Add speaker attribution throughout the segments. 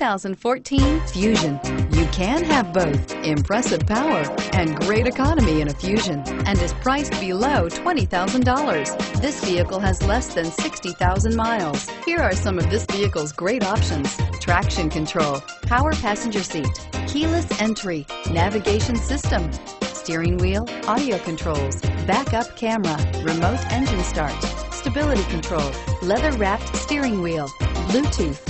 Speaker 1: 2014 Fusion. You can have both impressive power and great economy in a Fusion and is priced below $20,000. This vehicle has less than 60,000 miles. Here are some of this vehicle's great options. Traction control, power passenger seat, keyless entry, navigation system, steering wheel, audio controls, backup camera, remote engine start, stability control, leather wrapped steering wheel, Bluetooth.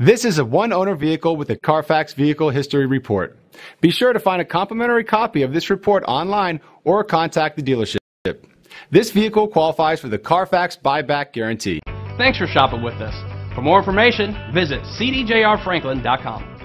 Speaker 2: This is a one-owner vehicle with a Carfax Vehicle History Report. Be sure to find a complimentary copy of this report online or contact the dealership. This vehicle qualifies for the Carfax Buyback Guarantee.
Speaker 3: Thanks for shopping with us. For more information, visit cdjrfranklin.com.